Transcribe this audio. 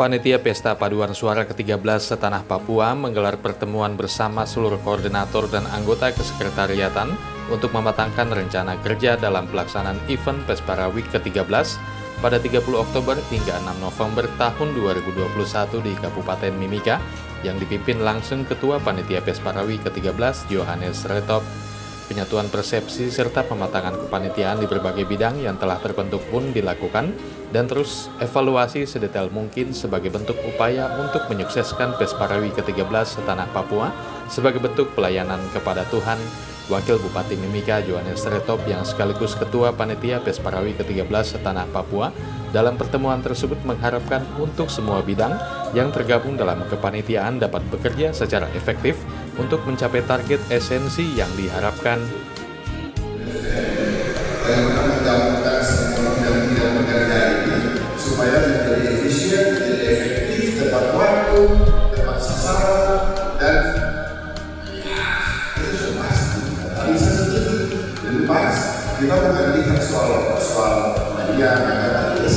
Panitia Pesta Paduan Suara ke-13 setanah Papua menggelar pertemuan bersama seluruh koordinator dan anggota kesekretariatan untuk mematangkan rencana kerja dalam pelaksanaan event Pespara Week ke-13 pada 30 Oktober hingga 6 November tahun 2021 di Kabupaten Mimika yang dipimpin langsung Ketua Panitia Pespara Week ke-13 Johannes Retop Penyatuan persepsi serta pematangan kepanitiaan di berbagai bidang yang telah terbentuk pun dilakukan dan terus evaluasi sedetail mungkin sebagai bentuk upaya untuk menyukseskan Pesparawi ke-13 setanah Papua sebagai bentuk pelayanan kepada Tuhan Wakil Bupati Mimika Johannes Retop yang sekaligus Ketua Panitia Pesparawi ke-13 setanah Papua dalam pertemuan tersebut mengharapkan untuk semua bidang yang tergabung dalam kepanitiaan dapat bekerja secara efektif untuk mencapai target esensi yang diharapkan. waktu, Prima di una vita solo, solo, Maria, Maria, Maria,